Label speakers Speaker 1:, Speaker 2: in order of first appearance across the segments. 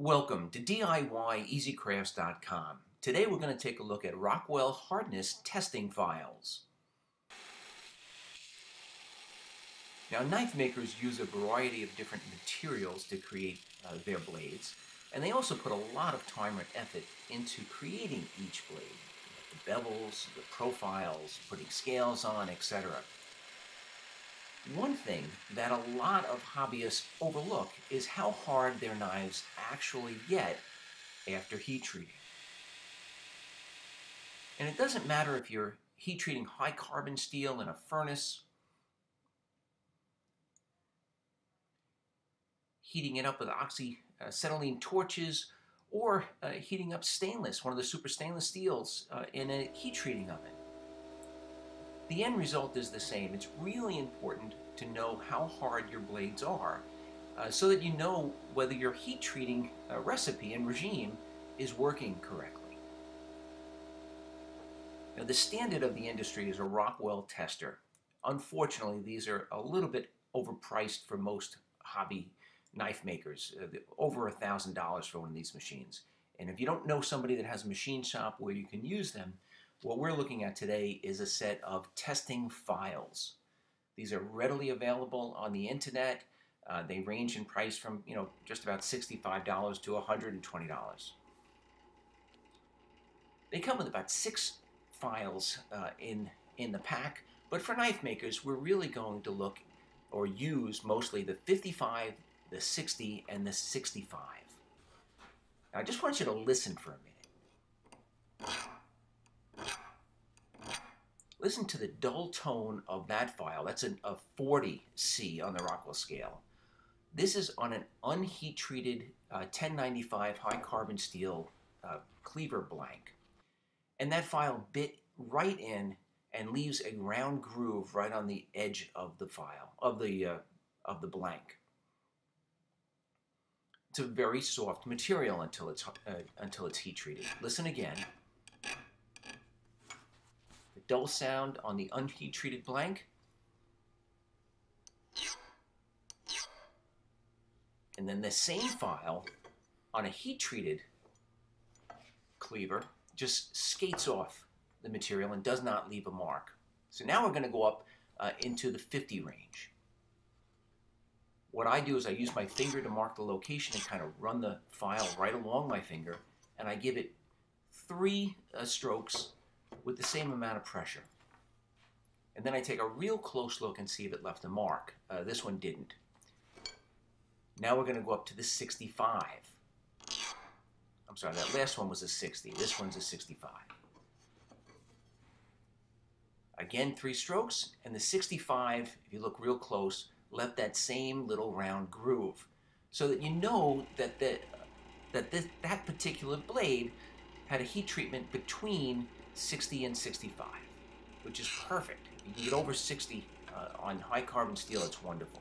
Speaker 1: Welcome to DIYEasyCrafts.com. Today we're going to take a look at Rockwell hardness testing files. Now knife makers use a variety of different materials to create uh, their blades and they also put a lot of time and effort into creating each blade. The bevels, the profiles, putting scales on, etc. One thing that a lot of hobbyists overlook is how hard their knives actually get after heat treating. And it doesn't matter if you're heat treating high carbon steel in a furnace, heating it up with oxyacetylene torches, or uh, heating up stainless, one of the super stainless steels, uh, in a heat treating oven. The end result is the same. It's really important to know how hard your blades are uh, so that you know whether your heat treating uh, recipe and regime is working correctly. Now, the standard of the industry is a Rockwell tester. Unfortunately, these are a little bit overpriced for most hobby knife makers, uh, over a thousand dollars for one of these machines. And if you don't know somebody that has a machine shop where you can use them, what we're looking at today is a set of testing files. These are readily available on the internet. Uh, they range in price from you know just about $65 to $120. They come with about six files uh, in, in the pack, but for knife makers, we're really going to look or use mostly the 55, the 60, and the 65. Now, I just want you to listen for a minute. Listen to the dull tone of that file. That's an, a 40C on the Rockwell scale. This is on an unheat treated uh, 1095 high carbon steel uh, cleaver blank. And that file bit right in and leaves a round groove right on the edge of the file, of the, uh, of the blank. It's a very soft material until it's, uh, until it's heat treated. Listen again dull sound on the unheat treated blank. And then the same file on a heat treated cleaver just skates off the material and does not leave a mark. So now we're going to go up uh, into the 50 range. What I do is I use my finger to mark the location and kind of run the file right along my finger and I give it three uh, strokes with the same amount of pressure. And then I take a real close look and see if it left a mark. Uh, this one didn't. Now we're going to go up to the 65. I'm sorry, that last one was a 60. This one's a 65. Again, three strokes, and the 65, if you look real close, left that same little round groove. So that you know that, the, that this, that particular blade had a heat treatment between 60 and 65, which is perfect. You can get over 60 uh, on high carbon steel, it's wonderful.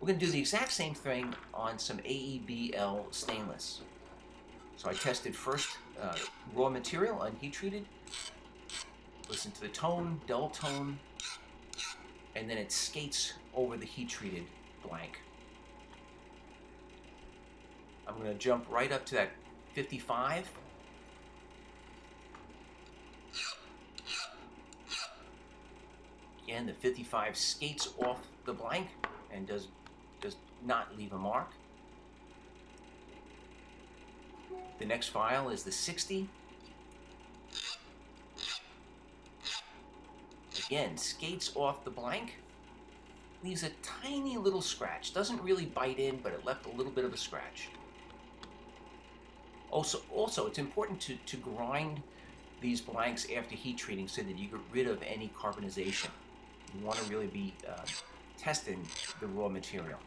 Speaker 1: We're going to do the exact same thing on some AEBL stainless. So I tested first uh, raw material, unheat treated. Listen to the tone, dull tone, and then it skates over the heat treated blank. I'm going to jump right up to that 55 Again, the 55 skates off the blank and does, does not leave a mark. The next file is the 60. Again, skates off the blank, leaves a tiny little scratch. Doesn't really bite in, but it left a little bit of a scratch. Also, also it's important to, to grind these blanks after heat treating so that you get rid of any carbonization. You want to really be uh, testing the raw material.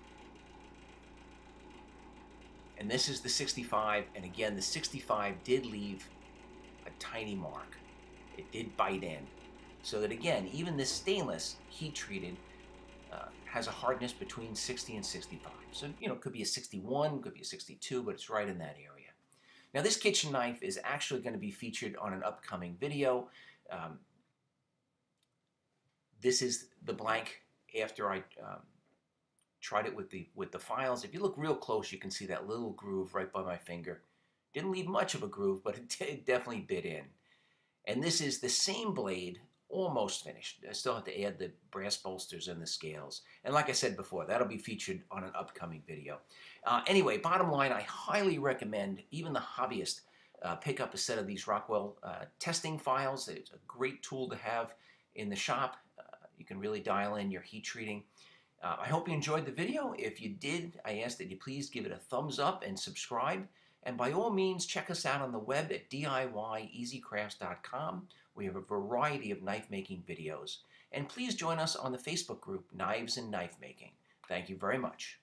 Speaker 1: And this is the 65, and again, the 65 did leave a tiny mark. It did bite in. So that again, even this stainless, heat treated, uh, has a hardness between 60 and 65. So, you know, it could be a 61, could be a 62, but it's right in that area. Now, this kitchen knife is actually going to be featured on an upcoming video. Um, this is the blank after I um, tried it with the with the files. If you look real close, you can see that little groove right by my finger. Didn't leave much of a groove, but it, it definitely bit in. And this is the same blade, almost finished. I still have to add the brass bolsters and the scales. And like I said before, that'll be featured on an upcoming video. Uh, anyway, bottom line, I highly recommend even the hobbyist uh, pick up a set of these Rockwell uh, testing files. It's a great tool to have in the shop. You can really dial in your heat treating. Uh, I hope you enjoyed the video. If you did, I ask that you please give it a thumbs up and subscribe. And by all means, check us out on the web at DIYEasyCrafts.com. We have a variety of knife making videos. And please join us on the Facebook group Knives and Knife Making. Thank you very much.